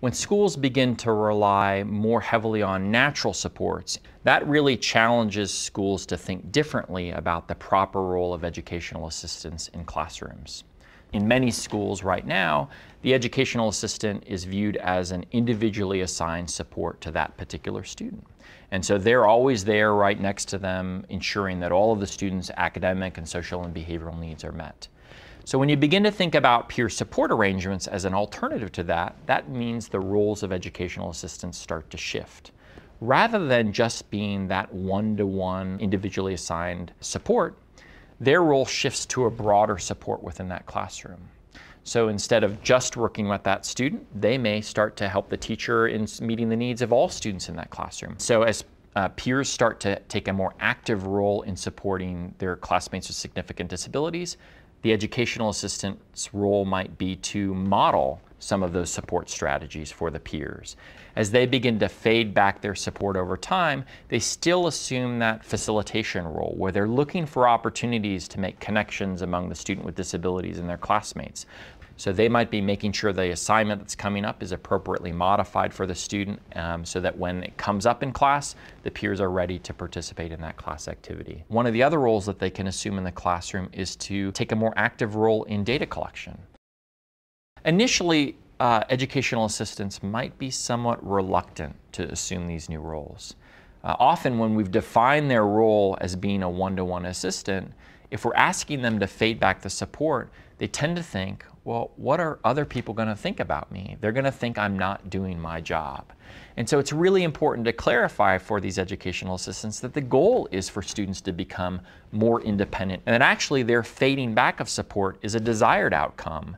When schools begin to rely more heavily on natural supports, that really challenges schools to think differently about the proper role of educational assistants in classrooms. In many schools right now, the educational assistant is viewed as an individually assigned support to that particular student. And so they're always there right next to them, ensuring that all of the students' academic and social and behavioral needs are met. So when you begin to think about peer support arrangements as an alternative to that, that means the roles of educational assistants start to shift. Rather than just being that one-to-one individually assigned support, their role shifts to a broader support within that classroom. So instead of just working with that student, they may start to help the teacher in meeting the needs of all students in that classroom. So as uh, peers start to take a more active role in supporting their classmates with significant disabilities, the educational assistant's role might be to model some of those support strategies for the peers. As they begin to fade back their support over time, they still assume that facilitation role where they're looking for opportunities to make connections among the student with disabilities and their classmates. So they might be making sure the assignment that's coming up is appropriately modified for the student um, so that when it comes up in class, the peers are ready to participate in that class activity. One of the other roles that they can assume in the classroom is to take a more active role in data collection. Initially, uh, educational assistants might be somewhat reluctant to assume these new roles. Uh, often when we've defined their role as being a one-to-one -one assistant, if we're asking them to fade back the support, they tend to think, well, what are other people going to think about me? They're going to think I'm not doing my job. And so it's really important to clarify for these educational assistants that the goal is for students to become more independent and that actually their fading back of support is a desired outcome